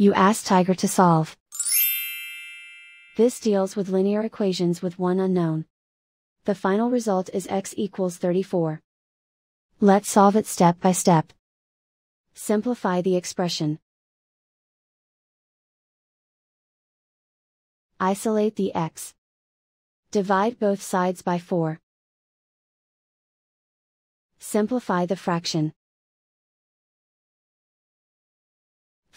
You ask Tiger to solve. This deals with linear equations with one unknown. The final result is x equals 34. Let's solve it step by step. Simplify the expression. Isolate the x. Divide both sides by 4. Simplify the fraction.